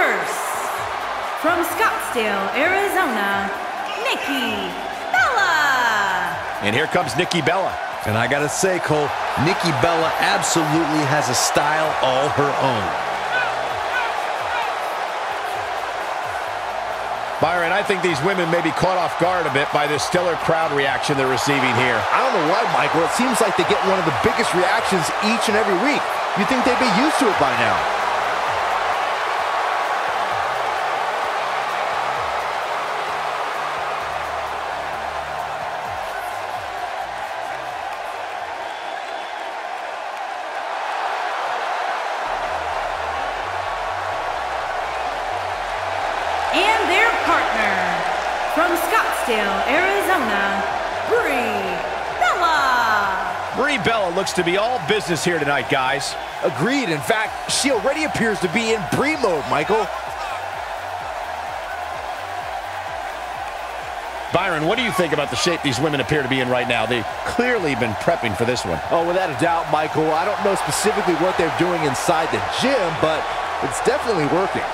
first, from Scottsdale, Arizona, Nikki Bella. And here comes Nikki Bella. And I gotta say, Cole, Nikki Bella absolutely has a style all her own. Byron, I think these women may be caught off guard a bit by this stellar crowd reaction they're receiving here. I don't know why, Michael. It seems like they get one of the biggest reactions each and every week. You'd think they'd be used to it by now. Partner, from Scottsdale, Arizona, Brie Bella. Brie Bella looks to be all business here tonight, guys. Agreed. In fact, she already appears to be in Brie mode, Michael. Byron, what do you think about the shape these women appear to be in right now? They've clearly been prepping for this one. Oh, without a doubt, Michael. I don't know specifically what they're doing inside the gym, but it's definitely working.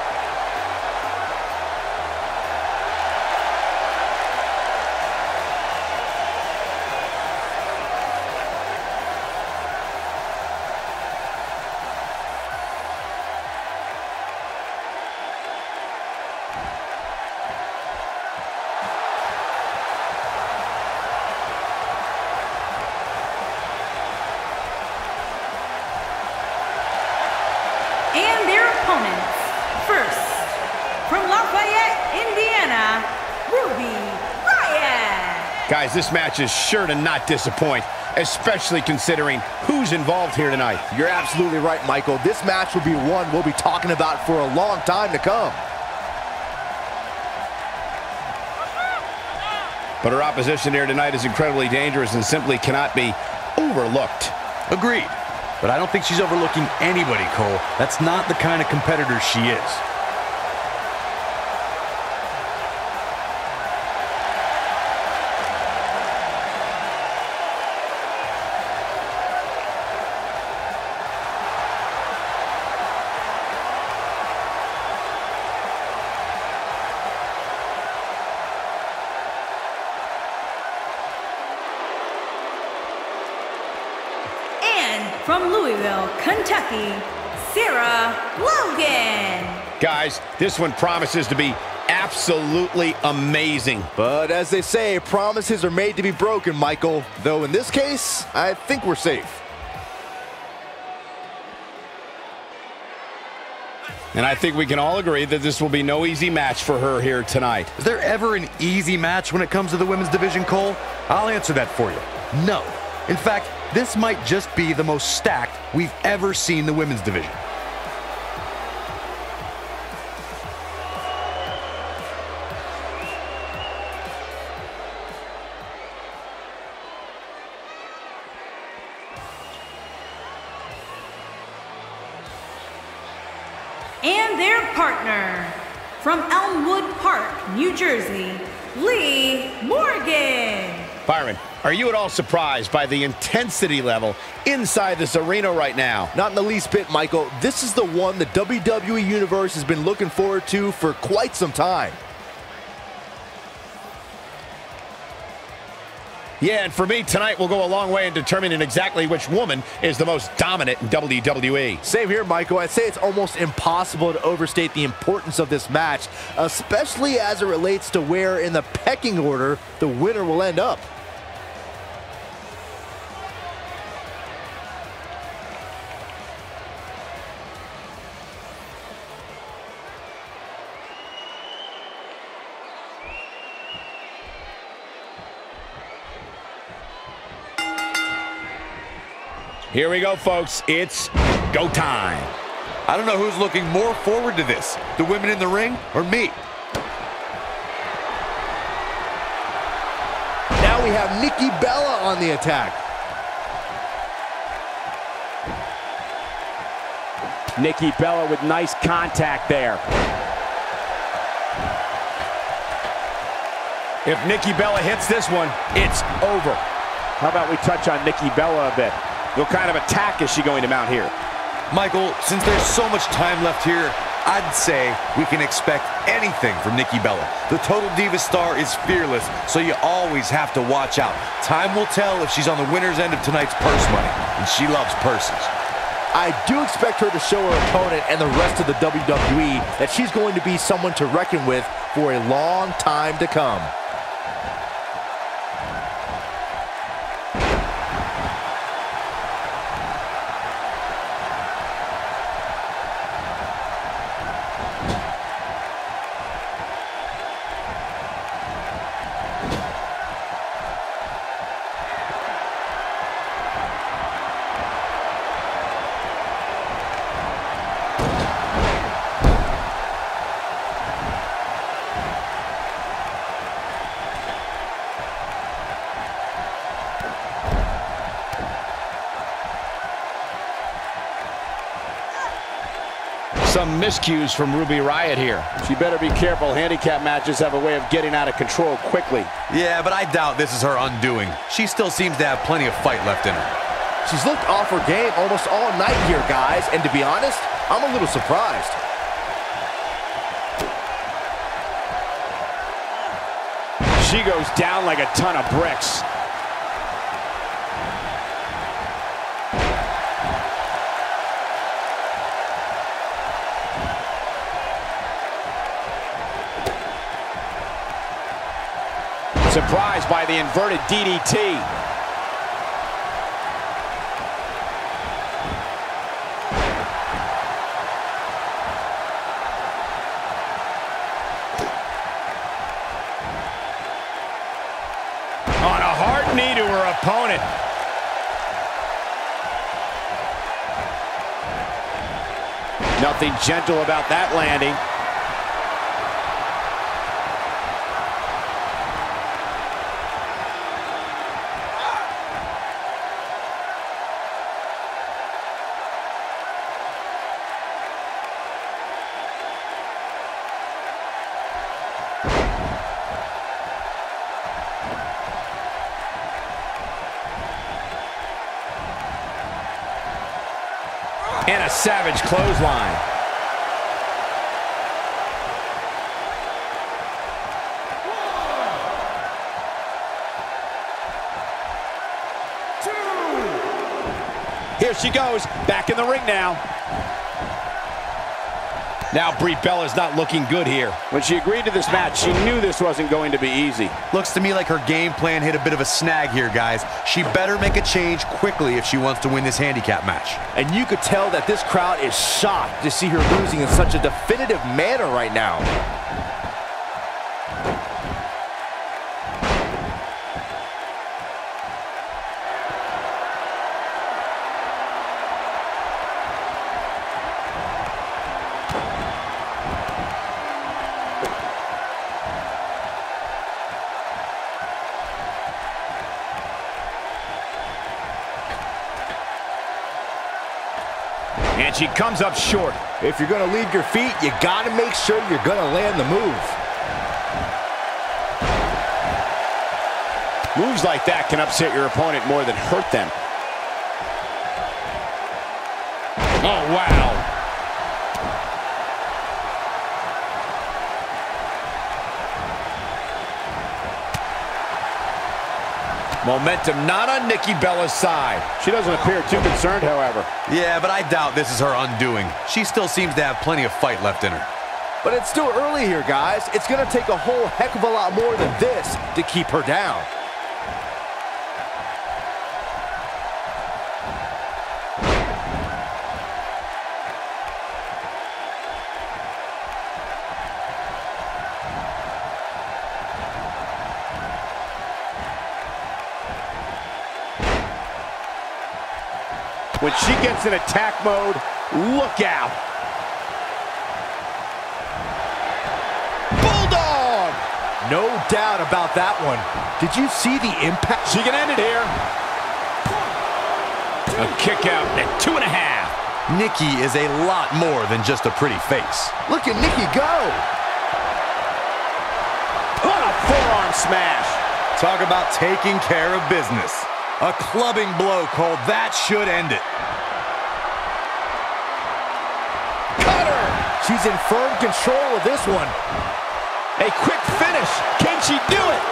Guys, this match is sure to not disappoint, especially considering who's involved here tonight. You're absolutely right, Michael. This match will be one we'll be talking about for a long time to come. But her opposition here tonight is incredibly dangerous and simply cannot be overlooked. Agreed. But I don't think she's overlooking anybody, Cole. That's not the kind of competitor she is. From Louisville, Kentucky, Sarah Logan. Guys, this one promises to be absolutely amazing. But as they say, promises are made to be broken, Michael. Though in this case, I think we're safe. And I think we can all agree that this will be no easy match for her here tonight. Is there ever an easy match when it comes to the women's division, Cole? I'll answer that for you. No. In fact, this might just be the most stacked we've ever seen the women's division. And their partner, from Elmwood Park, New Jersey, Liv Morgan. Byron, are you at all surprised by the intensity level inside this arena right now? Not in the least bit, Michael. This is the one the WWE Universe has been looking forward to for quite some time. Yeah, and for me, tonight will go a long way in determining exactly which woman is the most dominant in. WWE. Same here, Michael. I'd say it's almost impossible to overstate the importance of this match, especially as it relates to where in the pecking order the winner will end up. Here we go, folks. It's go time. I don't know who's looking more forward to this, the women in the ring or me. Now we have Nikki Bella on the attack. Nikki Bella with nice contact there. If Nikki Bella hits this one, it's over. How about we touch on Nikki Bella a bit? What kind of attack is she going to mount here? Michael, since there's so much time left here, I'd say we can expect anything from Nikki Bella. The Total Diva star is fearless, so you always have to watch out. Time will tell if she's on the winner's end of tonight's purse money, and she loves purses. I do expect her to show her opponent and the rest of the WWE that she's going to be someone to reckon with for a long time to come. Some miscues from Ruby Riott here. She better be careful. Handicap matches have a way of getting out of control quickly. Yeah, but I doubt this is her undoing. She still seems to have plenty of fight left in her. She's looked off her game almost all night here, guys, and to be honest, I'm a little surprised. She goes down like a ton of bricks. Surprised by the inverted DDT. On a hard knee to her opponent. Nothing gentle about that landing. And a savage clothesline. Here she goes, back in the ring now. Now Brie Bella Bella's not looking good here. When she agreed to this match, she knew this wasn't going to be easy. Looks to me like her game plan hit a bit of a snag here, guys. She better make a change quickly if she wants to win this handicap match. And you could tell that this crowd is shocked to see her losing in such a definitive manner right now. She comes up short. If you're going to leave your feet, you got to make sure you're going to land the move. Moves like that can upset your opponent more than hurt them. Oh, wow. Momentum not on Nikki Bella's side. She doesn't appear too concerned, however. Yeah, but I doubt this is her undoing. She still seems to have plenty of fight left in her. But it's still early here, guys. It's going to take a whole heck of a lot more than this to keep her down. When she gets in attack mode, look out. Bulldog! No doubt about that one. Did you see the impact? She can end it here. A kick out at two and a half. Nikki is a lot more than just a pretty face. Look at Nikki go! What a forearm smash. Talk about taking care of business. A clubbing blow called that should end it. Cutter! She's in firm control of this one. A quick finish. Can she do it?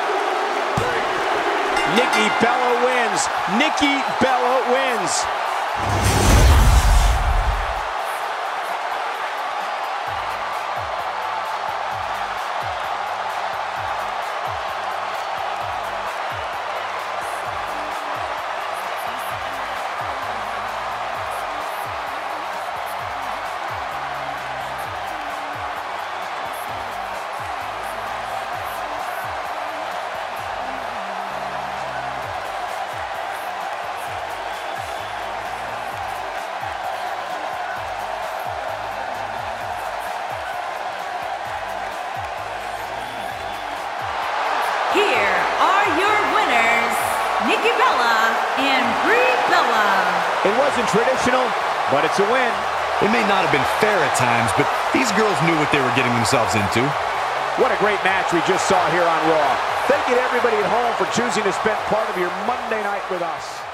Nikki Bella wins. Nikki Bella wins. Here are your winners, Nikki Bella and Brie Bella. It wasn't traditional, but it's a win. It may not have been fair at times, but these girls knew what they were getting themselves into. What a great match we just saw here on Raw. Thank you to everybody at home for choosing to spend part of your Monday night with us.